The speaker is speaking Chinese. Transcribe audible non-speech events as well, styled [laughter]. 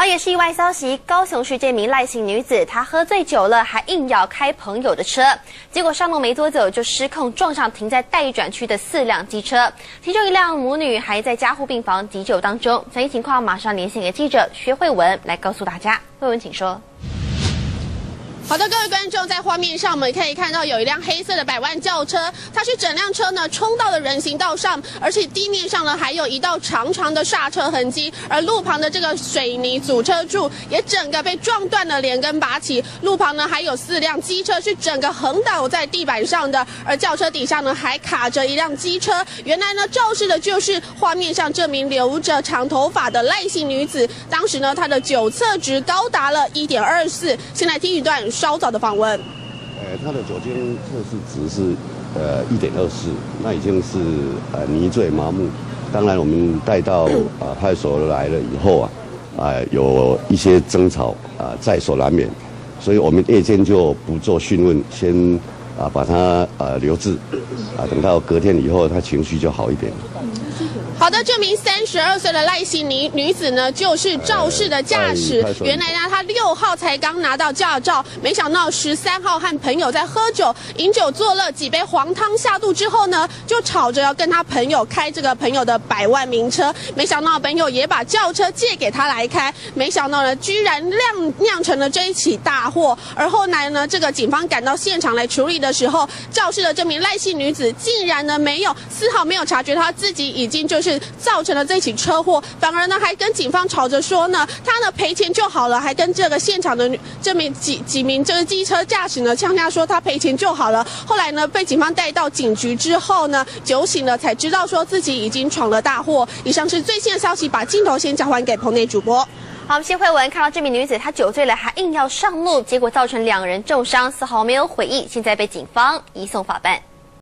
好，也是意外消息。高雄市这名赖姓女子，她喝醉酒了，还硬要开朋友的车，结果上路没多久就失控撞上停在待转区的四辆机车，其中一辆母女还在加护病房急救当中。详细情况马上连线给记者薛慧文来告诉大家。慧文，请说。好的，各位观众，在画面上我们可以看到有一辆黑色的百万轿车，它是整辆车呢冲到了人行道上，而且地面上呢还有一道长长的刹车痕迹，而路旁的这个水泥阻车柱也整个被撞断了连根拔起，路旁呢还有四辆机车是整个横倒在地板上的，而轿车底下呢还卡着一辆机车，原来呢肇事的就是画面上这名留着长头发的赖姓女子，当时呢她的酒测值高达了一点二四，先来听一段。稍早的访问，呃，他的酒精测试值是呃一点二四，那已经是呃迷醉麻木。当然，我们带到啊 [coughs] 派出所来了以后啊，啊有一些争吵啊在所难免，所以我们夜间就不做讯问，先啊把他呃留置，啊等到隔天以后他情绪就好一点。好的，这名三十二岁的赖姓女女子呢，就是肇事的驾驶。原来呢，她六号才刚拿到驾照，没想到十三号和朋友在喝酒，饮酒作乐，几杯黄汤下肚之后呢，就吵着要跟他朋友开这个朋友的百万名车。没想到朋友也把轿车借给他来开，没想到呢，居然酿酿成了这一起大祸。而后来呢，这个警方赶到现场来处理的时候，肇事的这名赖姓女子竟然呢没有丝毫没有察觉，她自己已经就是。造成了这起车祸，反而呢还跟警方吵着说呢，他呢赔钱就好了，还跟这个现场的这名几几名这个机车驾驶呢呛下说他赔钱就好了。后来呢被警方带到警局之后呢，酒醒了才知道说自己已经闯了大祸。以上是最新的消息，把镜头先交还给棚内主播。好，谢慧文看到这名女子她酒醉了还硬要上路，结果造成两人重伤，丝毫没有悔意，现在被警方移送法办。